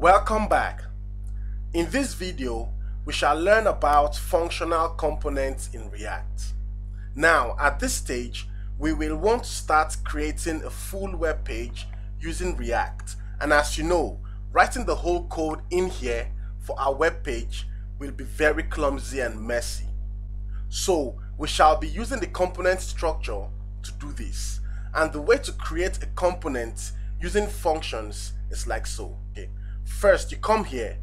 Welcome back. In this video, we shall learn about functional components in React. Now, at this stage, we will want to start creating a full web page using React. And as you know, writing the whole code in here for our web page will be very clumsy and messy. So, we shall be using the component structure to do this. And the way to create a component using functions is like so. Okay. First, you come here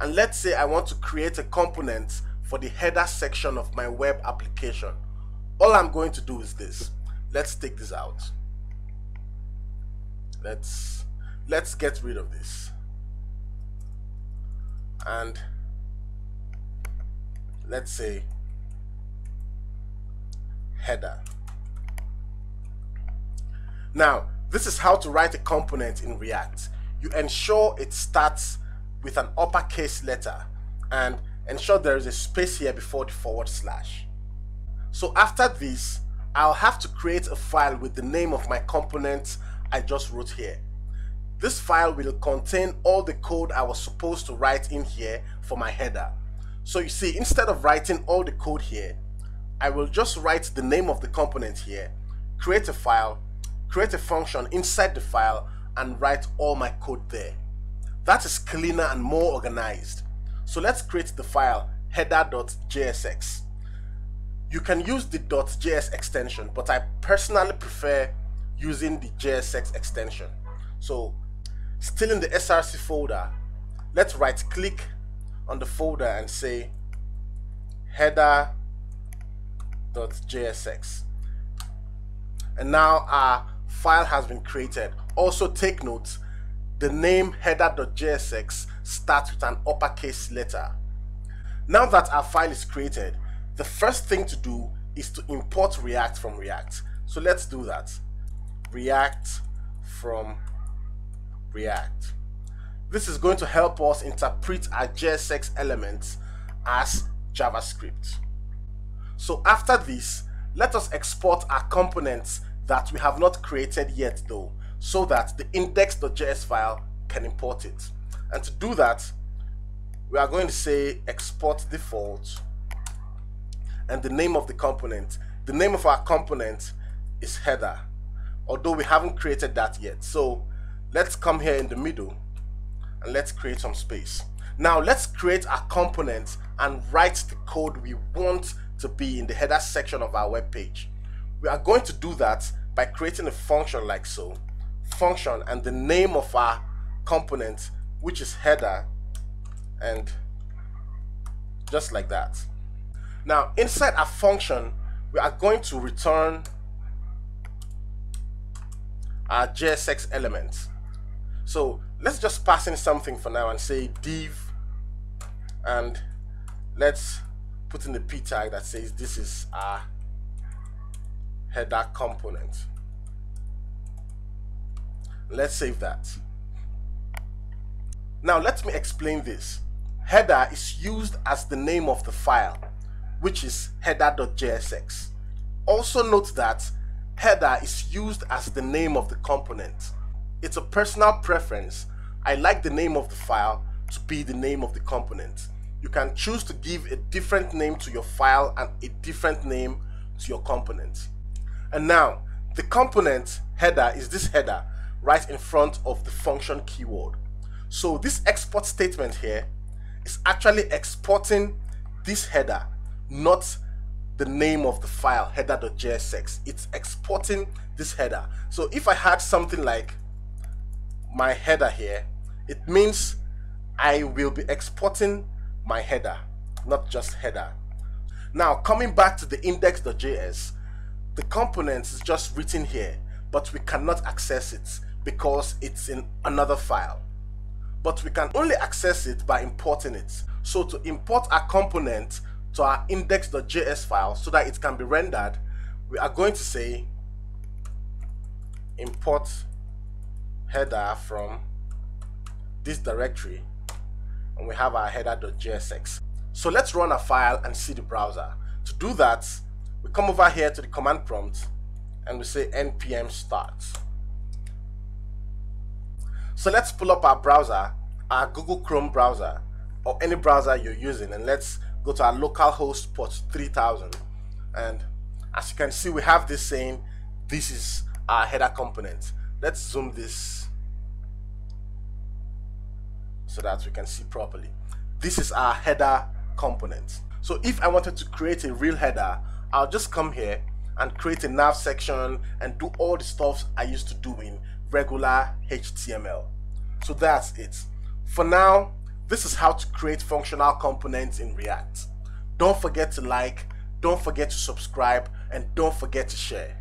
and let's say I want to create a component for the header section of my web application. All I'm going to do is this. Let's take this out. Let's let's get rid of this. And let's say header. Now, this is how to write a component in React. You ensure it starts with an uppercase letter and ensure there is a space here before the forward slash. So after this, I'll have to create a file with the name of my component I just wrote here. This file will contain all the code I was supposed to write in here for my header. So you see, instead of writing all the code here, I will just write the name of the component here, create a file, create a function inside the file and write all my code there. That is cleaner and more organized. So let's create the file header.jsx. You can use the .js extension, but I personally prefer using the JSX extension. So still in the SRC folder, let's right click on the folder and say header.jsx. And now our file has been created. Also take note, the name header.jsx starts with an uppercase letter. Now that our file is created, the first thing to do is to import React from React. So let's do that. React from React. This is going to help us interpret our JSX elements as JavaScript. So after this, let us export our components that we have not created yet though, so that the index.js file can import it. And to do that, we are going to say export default and the name of the component. The name of our component is header, although we haven't created that yet. So let's come here in the middle and let's create some space. Now let's create a component and write the code we want to be in the header section of our web page. We are going to do that by creating a function like so. Function and the name of our component, which is header, and just like that. Now, inside our function, we are going to return our JSX element. So let's just pass in something for now and say div, and let's put in the p tag that says this is our header component. Let's save that. Now let me explain this. Header is used as the name of the file, which is header.jsx. Also note that header is used as the name of the component. It's a personal preference. I like the name of the file to be the name of the component. You can choose to give a different name to your file and a different name to your component. And now, the component header is this header right in front of the function keyword. So this export statement here is actually exporting this header, not the name of the file header.jsx. It's exporting this header. So if I had something like my header here, it means I will be exporting my header, not just header. Now coming back to the index.js, the component is just written here, but we cannot access it because it's in another file. But we can only access it by importing it. So to import a component to our index.js file so that it can be rendered, we are going to say import header from this directory and we have our header.jsx. So let's run a file and see the browser. To do that, we come over here to the command prompt and we say npm start. So let's pull up our browser our Google Chrome browser or any browser you're using and let's go to our localhost port 3000 and as you can see we have this saying this is our header component. Let's zoom this so that we can see properly. This is our header component. So if I wanted to create a real header I'll just come here and create a nav section and do all the stuff I used to do in regular HTML so that's it. For now this is how to create functional components in React. Don't forget to like don't forget to subscribe and don't forget to share